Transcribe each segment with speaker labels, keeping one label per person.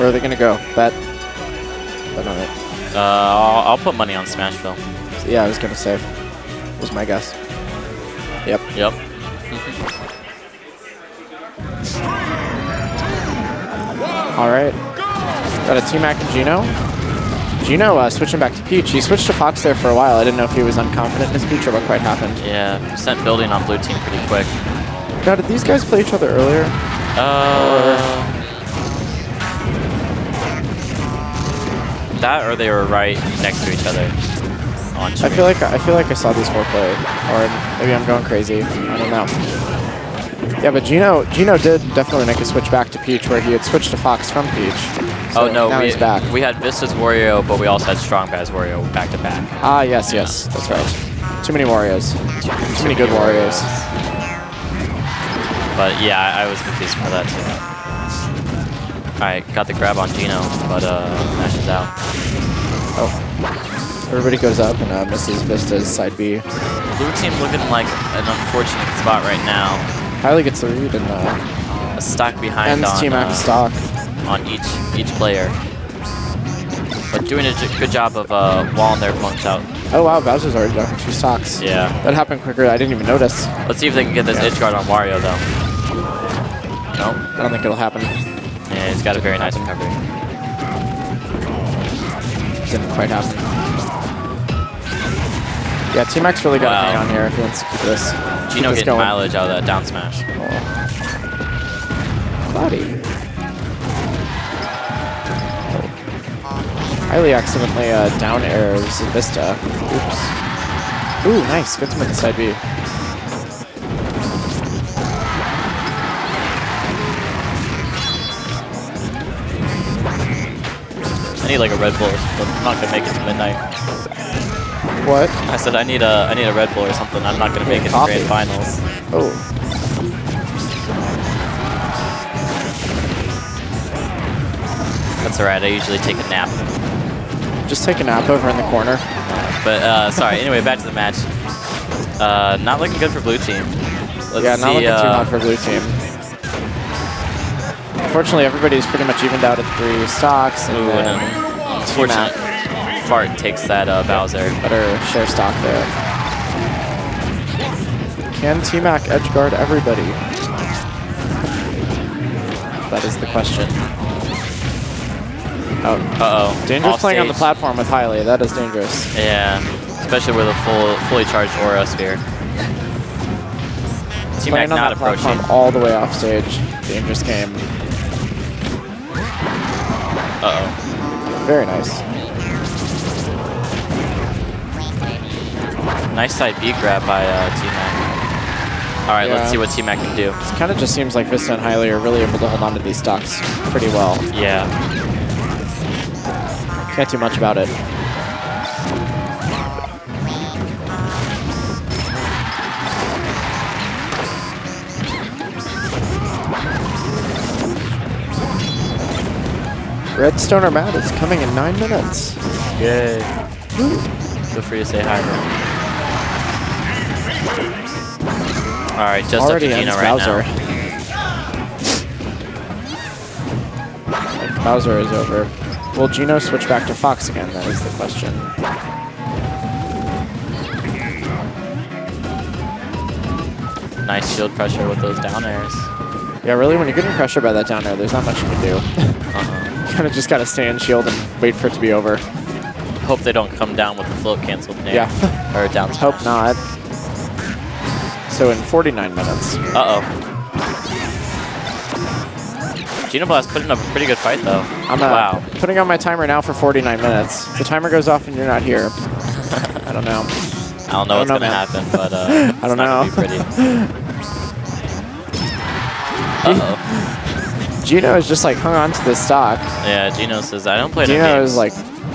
Speaker 1: Where are they gonna go? Bet. Bet on it.
Speaker 2: Uh, I'll, I'll put money on Smashville.
Speaker 1: So, Yeah, I was gonna say. Was my guess. Yep.
Speaker 2: Yep.
Speaker 1: All right. Got a T-Mac and Geno. Geno uh, switching back to Peach. He switched to Fox there for a while. I didn't know if he was unconfident in his Peach or what quite happened.
Speaker 2: Yeah, sent building on blue team pretty quick.
Speaker 1: Now, did these guys play each other earlier?
Speaker 2: Uh, that or they were right next to each other. On
Speaker 1: I feel like I feel like I saw these four play, or maybe I'm going crazy. I don't know. Yeah, but Geno Geno did definitely make a switch back to Peach, where he had switched to Fox from Peach. So
Speaker 2: oh no,
Speaker 1: now
Speaker 2: we,
Speaker 1: he's back.
Speaker 2: we had Vista's Wario, but we also had Strong Baz Wario back to back.
Speaker 1: Ah, yes, yes, that's right. Too many Warios. Too many good Warios.
Speaker 2: But yeah, I, I was confused by that too. Alright, got the grab on Geno, but uh, Nash is out.
Speaker 1: Oh, everybody goes up and uh, misses Vista's side B.
Speaker 2: Blue team looking like an unfortunate spot right now.
Speaker 1: Kylie gets the read and uh,
Speaker 2: A stock behind
Speaker 1: ends
Speaker 2: on,
Speaker 1: T-Mac
Speaker 2: uh,
Speaker 1: stock.
Speaker 2: on each each player. But doing a j- good job of uh, walling their opponents out.
Speaker 1: Oh wow, Bowser's already done two stocks.
Speaker 2: Yeah.
Speaker 1: That happened quicker. I didn't even notice.
Speaker 2: Let's see if they can get this
Speaker 1: Yeah.
Speaker 2: edge guard on Wario though. Nope.
Speaker 1: I don't think it'll happen.
Speaker 2: Yeah, he's got a very nice recovery.
Speaker 1: Didn't quite happen. Yeah, T-Mac's really got to
Speaker 2: Wow.
Speaker 1: hang on here if he wants to keep this.
Speaker 2: Geno
Speaker 1: keep this
Speaker 2: getting
Speaker 1: going.
Speaker 2: mileage out of that down smash.
Speaker 1: Cloudy. Hylian accidentally uh, down airs Vista. Oops. Ooh, nice. Gets him at the side B.
Speaker 2: need like a Red Bull, or something. I'm not gonna make it to midnight.
Speaker 1: What?
Speaker 2: I said I need a I need a Red Bull or something. I'm not gonna make it to
Speaker 1: Coffee.
Speaker 2: grand finals.
Speaker 1: Oh.
Speaker 2: That's alright. I usually take a nap.
Speaker 1: Just take a nap over in the corner.
Speaker 2: But uh, sorry. Anyway, back to the match. Uh, not looking good for blue team. Let's
Speaker 1: yeah, not
Speaker 2: see,
Speaker 1: looking too
Speaker 2: uh,
Speaker 1: hot for blue team. Unfortunately, everybody's pretty much evened out at three stocks, and
Speaker 2: Ooh,
Speaker 1: then
Speaker 2: unfortunate fart takes that uh, Bowser.
Speaker 1: better share stock there. Can T-Mac edge guard everybody? That is the question. Oh,
Speaker 2: Uh oh.
Speaker 1: dangerous playing on the platform with Hylian. That is dangerous.
Speaker 2: Yeah, especially with a full, fully charged Aura Sphere. T-Mac not approaching.
Speaker 1: all the way off stage. Dangerous game.
Speaker 2: Uh oh.
Speaker 1: Very nice.
Speaker 2: Nice side B grab by uh, T-Mac. All right,
Speaker 1: Yeah.
Speaker 2: let's see what T-Mac can do.
Speaker 1: It kind of just seems like Vista and Hylian are really able to hold on to these stocks pretty well.
Speaker 2: Yeah.
Speaker 1: Can't do much about it. Redstone or Matt is coming in nine minutes.
Speaker 2: Yay. Feel free to say hi. bro. All right, just
Speaker 1: Already
Speaker 2: up to Geno
Speaker 1: ends
Speaker 2: right
Speaker 1: Bowser.
Speaker 2: now.
Speaker 1: Bowser is over. Will Geno switch back to Fox again? That is the question.
Speaker 2: Nice shield pressure with those down airs.
Speaker 1: Yeah, really, when you're getting pressured by that down air, there's not much you can do.
Speaker 2: Uh-huh.
Speaker 1: Kind of just gotta stay in shield and wait for it to be over.
Speaker 2: Hope they don't come down with the float canceled nair.
Speaker 1: Yeah.
Speaker 2: or down
Speaker 1: Hope not. So in 49 minutes.
Speaker 2: Uh-oh. Genoblast put in a pretty good fight, though.
Speaker 1: I'm uh,
Speaker 2: wow.
Speaker 1: putting on my timer now for 49 minutes. The timer goes off and you're not here, I don't know.
Speaker 2: I don't know
Speaker 1: I
Speaker 2: what's going to happen, but uh,
Speaker 1: I don't know.
Speaker 2: Gonna be pretty. Uh-oh.
Speaker 1: Geno is just like hung on to this stock.
Speaker 2: Yeah, Geno says, I don't play no
Speaker 1: Geno
Speaker 2: games.
Speaker 1: is like,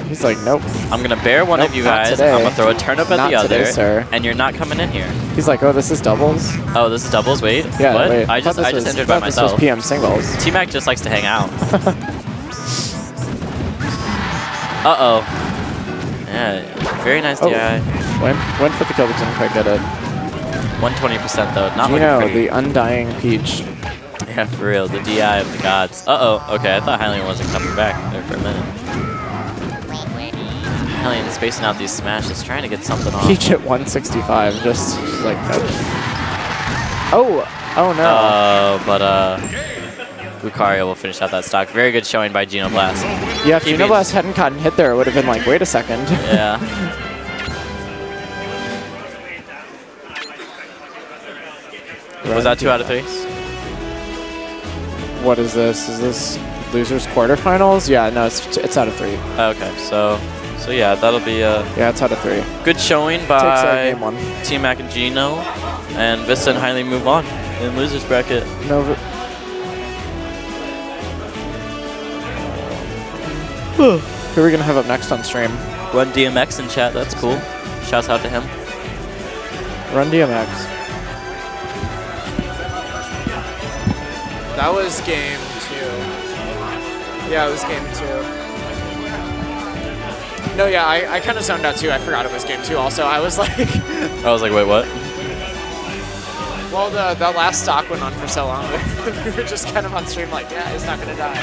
Speaker 1: he's like, nope.
Speaker 2: I'm going to bear one
Speaker 1: Nope,
Speaker 2: of you guys.
Speaker 1: today.
Speaker 2: I'm going to throw a turnip at
Speaker 1: Not
Speaker 2: the
Speaker 1: today,
Speaker 2: other.
Speaker 1: sir.
Speaker 2: And you're not coming in here.
Speaker 1: He's like, oh, this is doubles?
Speaker 2: Oh, this is doubles? Wait.
Speaker 1: Yeah,
Speaker 2: what?
Speaker 1: wait.
Speaker 2: I just
Speaker 1: thought
Speaker 2: I just
Speaker 1: was-
Speaker 2: entered by
Speaker 1: thought this
Speaker 2: myself.
Speaker 1: was PM singles.
Speaker 2: T-Mac just likes to hang out. Uh-oh. Yeah, very nice
Speaker 1: Oh.
Speaker 2: DI.
Speaker 1: Went, went for the kill, but didn't quite get it.
Speaker 2: 120% though. Not Geno,
Speaker 1: the undying peach.
Speaker 2: Yeah, for real. The DI of the gods. Uh-oh. Okay, I thought Hylian wasn't coming back there for a minute. Hylian spacing out these smashes, trying to get something off.
Speaker 1: Peach at 165, just, just like that. Oh, oh no.
Speaker 2: Oh, but uh, Lucario will finish out that stock. Very good showing by Genoblast.
Speaker 1: Yeah, if
Speaker 2: he
Speaker 1: Geno
Speaker 2: made-
Speaker 1: hadn't gotten hit there, it would have been like, wait a second.
Speaker 2: Yeah. Was that two out of three?
Speaker 1: What is this? Is this losers quarterfinals? Yeah, no, it's it's out of three.
Speaker 2: Okay, so so yeah, that'll be a
Speaker 1: Yeah, it's out of three.
Speaker 2: good showing
Speaker 1: uh,
Speaker 2: by
Speaker 1: game one.
Speaker 2: T-Mac and Geno, and Vista and Hylian move on in losers bracket.
Speaker 1: No. Who are we gonna have up next on stream?
Speaker 2: Run DMX in chat. That's cool. Shouts out to him.
Speaker 1: Run DMX. That was game two. Yeah, it was game two. No, yeah, I, I kind of zoned out too. I forgot it was game two. Also, I was like,
Speaker 2: I was like, wait, what?
Speaker 1: well, the that last stock went on for so long. we were just kind of on stream, like, yeah, it's not gonna die.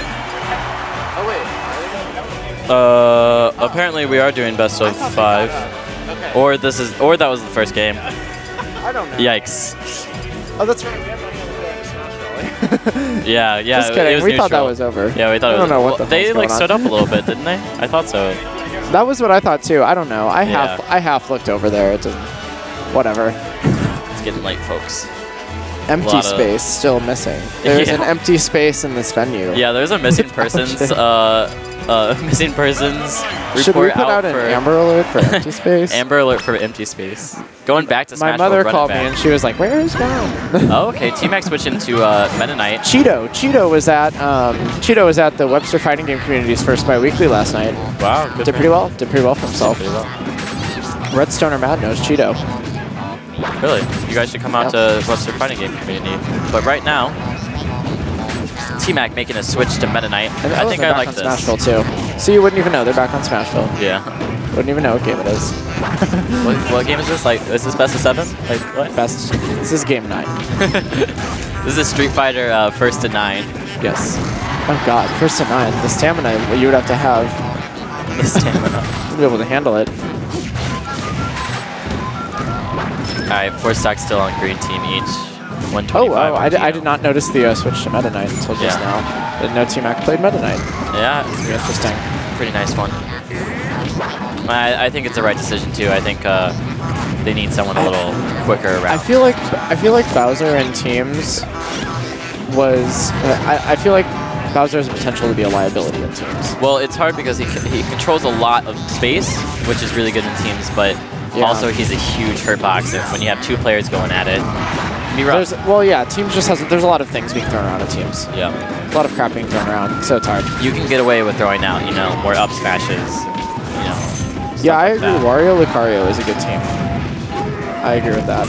Speaker 1: Oh wait.
Speaker 2: Uh, apparently we are doing best of five.
Speaker 1: Okay.
Speaker 2: or this is, or that was the first game.
Speaker 1: I don't know.
Speaker 2: Yikes.
Speaker 1: Oh, that's right. We have another day of Smash Rally.
Speaker 2: Yeah, yeah.
Speaker 1: Just kidding. We thought that was over.
Speaker 2: Yeah, we thought
Speaker 1: I
Speaker 2: it
Speaker 1: don't
Speaker 2: was.
Speaker 1: know what the
Speaker 2: They like
Speaker 1: going
Speaker 2: stood up a little bit, didn't they? I thought so.
Speaker 1: That was what I thought too. I don't know. I half I half looked over there. It didn't. Whatever.
Speaker 2: It's getting late, folks.
Speaker 1: Empty
Speaker 2: lot of-
Speaker 1: space still missing. There's an empty space in this venue.
Speaker 2: Yeah, there's a missing persons. Uh, uh, missing persons report
Speaker 1: Should we put out, an
Speaker 2: for
Speaker 1: Amber Alert for empty space?
Speaker 2: Amber alert for empty space. Going back to
Speaker 1: My mother
Speaker 2: run it
Speaker 1: called me and she was like, "Where is Brown?"
Speaker 2: Oh, okay. T-Mac switching to uh, Meta Knight.
Speaker 1: Cheeto. Cheeto was at um, Cheeto was at the Webster Fighting Game Community's first bi-weekly last night.
Speaker 2: Wow, good
Speaker 1: Did
Speaker 2: for
Speaker 1: pretty well. Did pretty well for himself.
Speaker 2: Pretty well.
Speaker 1: Redstone or Mad knows Cheeto.
Speaker 2: Really? You guys should come out to Webster Fighting Game community. But right now, T-Mac making a switch to Meta Knight.
Speaker 1: And
Speaker 2: I think I like this.
Speaker 1: Smashville too. So you wouldn't even know they're back on Smashville.
Speaker 2: Yeah.
Speaker 1: Wouldn't even know what game it is.
Speaker 2: what, what game is this? Like, is this best of seven? Like, what?
Speaker 1: Best. This is game nine.
Speaker 2: This is Street Fighter uh, first to nine.
Speaker 1: Yes. Oh god, first to nine. The stamina you would have to have
Speaker 2: The stamina.
Speaker 1: to be able to handle it.
Speaker 2: Alright, four stocks still on green team each. 125
Speaker 1: Oh wow,
Speaker 2: on
Speaker 1: I, I did not notice the uh, switch to Meta Knight until just
Speaker 2: Yeah.
Speaker 1: now. Didn't know T-Mac played Meta Knight.
Speaker 2: Yeah,
Speaker 1: It's pretty interesting.
Speaker 2: pretty nice one. I, I think it's the right decision too. I think uh, they need someone a little quicker around.
Speaker 1: I feel like I feel like Bowser in teams was uh, I, I feel like Bowser has potential to be a liability in teams.
Speaker 2: Well, it's hard because he, he controls a lot of space, which is really good in teams, but
Speaker 1: Yeah.
Speaker 2: also he's a huge hurt box. And when you have two players going at it, be rough.
Speaker 1: There's well yeah, teams just has there's a lot of things being thrown around at teams.
Speaker 2: yeah.
Speaker 1: A lot of crap being thrown around, so it's hard.
Speaker 2: You can get away with throwing out, you know, more up smashes, you know.
Speaker 1: Yeah, I
Speaker 2: like
Speaker 1: agree.
Speaker 2: that.
Speaker 1: Wario Lucario is a good team. I agree with that.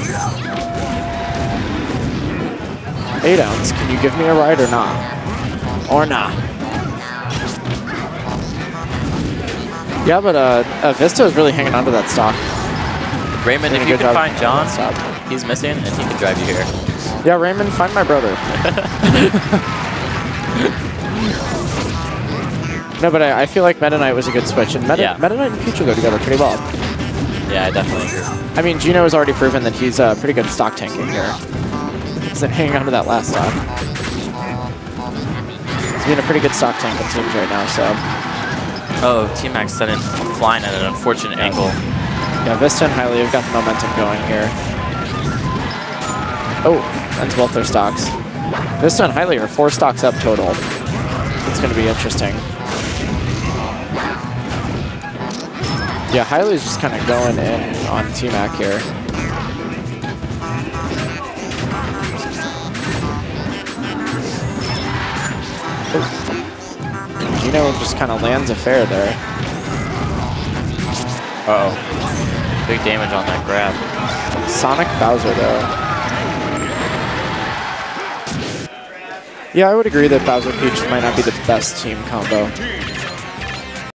Speaker 1: Eight ounce, can you give me a ride or not? Or not? Yeah, but uh, uh, Vista is really hanging on to that stock.
Speaker 2: Raymond, if you can find John,
Speaker 1: hanging on that stock.
Speaker 2: he's missing, and he can drive you here.
Speaker 1: Yeah, Raymond, find my brother. no, but I, I feel like Meta Knight was a good switch, and Meta,
Speaker 2: Yeah.
Speaker 1: Meta Knight and will go together pretty well.
Speaker 2: Yeah, I definitely agree.
Speaker 1: I mean, Geno has already proven that he's a pretty good stock tanking here. He's been hanging on to that last stock. He's being a pretty good stock tank in teams right now, so.
Speaker 2: Oh, T-Max sent it flying at an unfortunate angle.
Speaker 1: Yeah, Vista and Hylian have got the momentum going here. Oh, that's both their stocks. This and Hylian are four stocks up total. It's going to be interesting. Yeah, Hylian's just kind of going in on T-Mac here. Oh. Geno just kind of lands a fair there.
Speaker 2: Uh-oh. Big damage on that grab.
Speaker 1: Sonic Bowser, though. Yeah, I would agree that Bowser Peach might not be the best team combo.